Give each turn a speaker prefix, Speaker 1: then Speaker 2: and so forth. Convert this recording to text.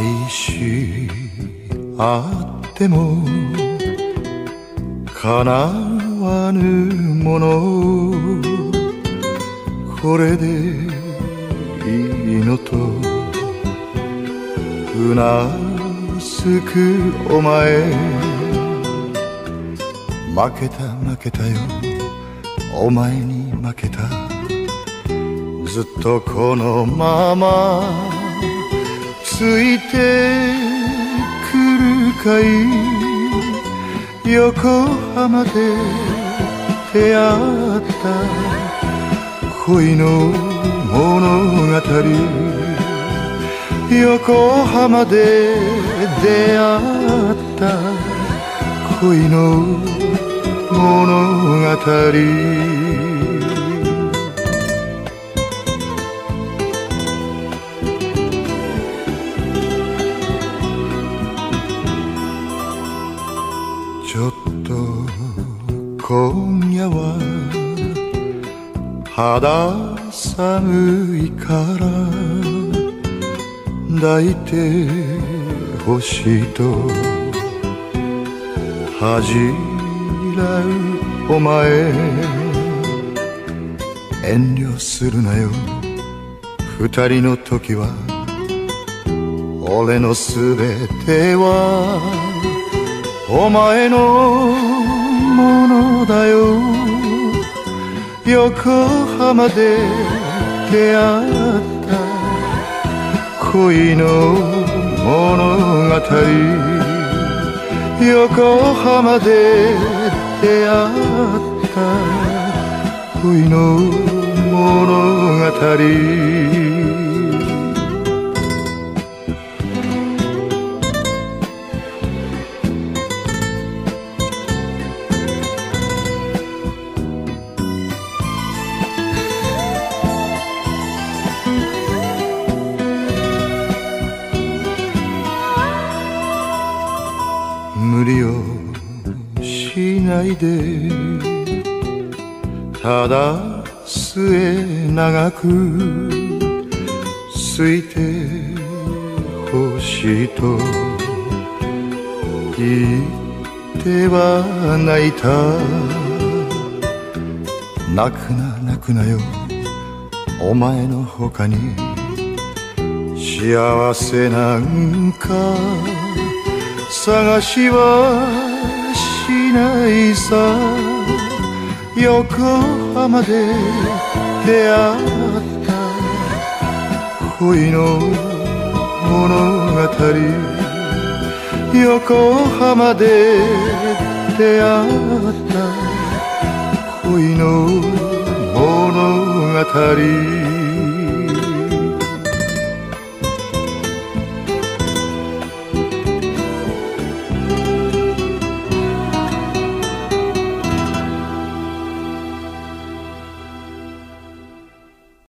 Speaker 1: 愛しあっても叶わぬものこれでいいのとうなすくお前負けた負けたよお前に負けた。ずっとこのままついてくるかい横浜で出会。った恋の物語横浜で出会った恋の物語。と今夜は肌寒いから抱いてほしいと。恥じらうお前。遠慮するなよ。二人の時は俺のすべてはお前のものだよ。横浜で出会った。恋の物語。横浜で出会った。恋の物語。ないでただ末長くすいてほしいと言っては泣いた。泣くな泣くなよお前の他に幸せなんか探しはないさ横浜で出会った恋の物語横浜で出会った恋の物語。